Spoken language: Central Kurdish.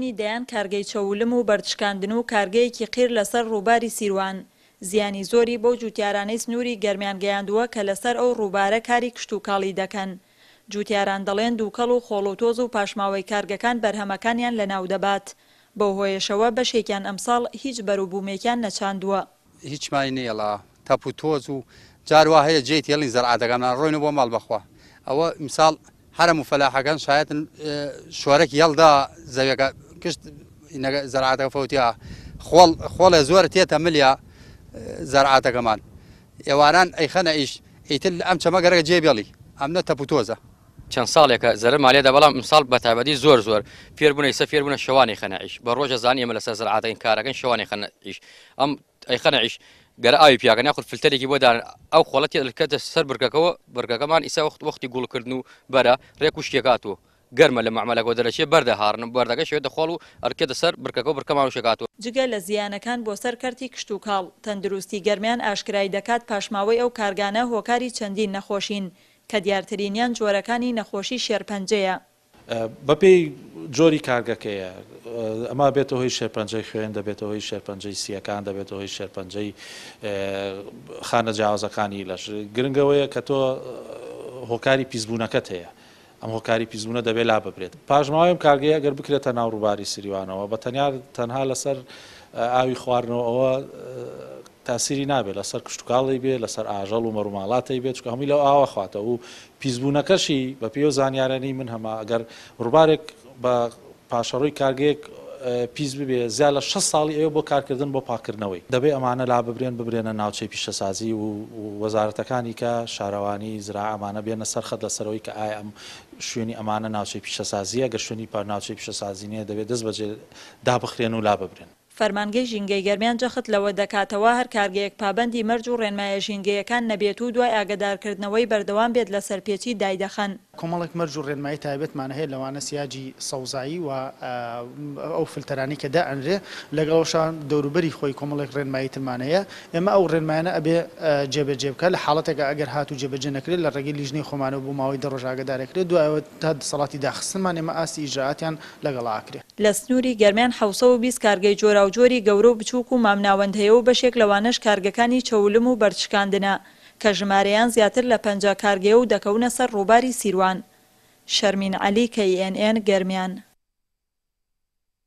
نی دەیان کارگەی چەوولم و بەرد شکاندن و کارگەیەکی قیر لە سەر ڕووباری سیروان زیانی زۆری بەو جووتیارانەی سنووری گەرمیان گەیاندووە کە لە سەر ئەو ڕووبارە کاری کشتوکاڵی دەکەن جووتیاران دەڵێن دووکەڵ و خۆڵ و تۆز و پاشماوەی کارگەکان بەرهەمەکانیان لە ناو دەبات بەو هۆیەشەوە بەشێکیان ئەمساڵ هیچ بەروبوومێکیان نەچاندووە. هیچمانی نەیەڵا تەپ و تۆز و جار وا هەیە جێی تێڵین زەرعاتەکانمان ڕۆینە بۆ ماڵ بەخوا ئەوە ئیمساڵ هەرم و فەلاحەکان شایەتن شۆرەک یەڵدا زەویەکە گشت زەرعاتەکە فەوتیا خۆڵ خۆڵێ زۆر تێتە ملیا زەرعاتەکەمان ئێواران ئەیخەنە ئیش ئیتر ئەم چەمەگەرەکە جێ بێڵی ئەمنە تەپ و تۆزە چەند ساڵێکە زەرە مالێدا بەڵام ئەمساڵ بە تابەتی زۆر زۆر فێربوونە ئیسە فێربوونە شەوانی خەنە ئیش بە ڕۆژە زانانی ئێمە لەسەر زەرعاتەکەین کارەکەن شەوانی خەنە ئیش ئەم ئەیقەنە ئیش گەر ئاوی پیاکەن یاخود فلتەرێکی بۆ دان ئەو خۆڵەتی لکەتە سەر برکەکەەوە برکەکەمان ئیسا وەخت وەختی گوڵکردن و بەرە ڕێک و شتێکات و گەرمە لە معمەلەکەەوە دەرەچێ بەردە هاڕن و بەردەکە شێتە خۆڵ و ئەرکێتە سەر برکەکە و برکەمان و شکات و جگە لە زیانەکان بۆ سەر کەرتی کشتوکاڵ، تەندروستی گەرمیان ئاشکرای دەکات پاشماوەی ئەو کارگانە هۆکاری چەندین نەخۆشین، کە دیارترینیان جۆرەکانی نەخۆشی شێرپەنجەیە. بەپێی جۆری کارگەکەیە، ئەمە ئەبێتە هۆی شێرپەنجەی خوێن، دەبێتە هۆی شێرپەنجەی سییەکان، دەبێتە هۆی شێرپەنجەی خانە جیاوازەکانی لەش. گرنگ ئەوەیە کە تۆ هۆکاری پیسبوونەکەت هەیە، ئەم هۆکاری پیسبوونە دەبێت لاببرێت. پاشماوەی ئەم کارگەیە گەر بکرێتە ناو ڕووباری سریوانەوە، بە تەنیا تەنها لەسەر ئاوی خواردنەوە ئەوە تاسیری نابێت، لەسەر کشتوکاڵی بێت، لەسەر ئاژەڵ و مەروماڵاتی بێت، چونکە هەمووی لەو ئاوە ئەخواتەوە و پیسبوونەکەشی بە پێی ئەو زانیارانەی من هەمە ئەگەر ڕووبارێک بە پاشەڕۆی کارگەیەک پیس ببێ زیا لە شەست ساڵی ئەوێ بۆ کارکردن بۆ پاککردنەوەی دەبێ ئەمانە لاببرێن ببرێنە ناوچەی پیشەسازی و وەزارەتەکانی کە شارەوانی زرا ئەمانە بێنە سەرخەت لەسەرەوەی کە ئایا ئەم شوێنی ئەمانە ناوچەی پیشەسازیە گە شوێنی پار ناوچەی پیشەسازی نیە دەبێت دەست بەجێ دابخرێن و لاببرێن. فەرمانگەی ژینگەی گەرمیان جەخت لەوە دەکاتەوە، هەر کارگەیەک پابەندی مەرج و ڕێنمایە ژینگەیەکان نەبێت و دوای ئاگەدارکردنەوەی بەردەوام بێت لە سەرپێچی دایدەخەن. کۆمەڵێک مەرج و ڕێنمایی تایبەتمان هەیە لەوانە سیاجی سەوزایی و ئەو فلتەرانەی کە دائەنرێ لەگەڵ ئەوەشا دەوروبەری خۆی کۆمەڵێک ڕێنمایی ترمان هەیە ئێمە ئەو ڕێنمایانە ئەبێ جێبەجێ بکا لە حاڵەتێکا ئەگەر هاتوو جێبەجێ نەکرێ لە ڕێگەی لیژنەی خۆمانەوە بۆ ماوەی دە ڕۆژ ئاگەدارەکرێ دوای ئەوە تا دەسەڵاتی داخستنمان ئێمە ئاستی ئیجرائاتیان لەگەڵا ئەکرێ. لە سنووری گەرمیان حەوت سەد و بیست کارگەی جۆراوجۆری گەورە و بچووک و مامناوەند هەیە و بەشێک لەوانەش کارگەکانی چەوولم و بەردشکاندنە کە ژمارەیان زیاتر لە پەنجا کارگەیە و دەکەونە سەر ڕووباری سیروان. شەرمین عەلی، کەی ئێن ئێن، گەرمیان.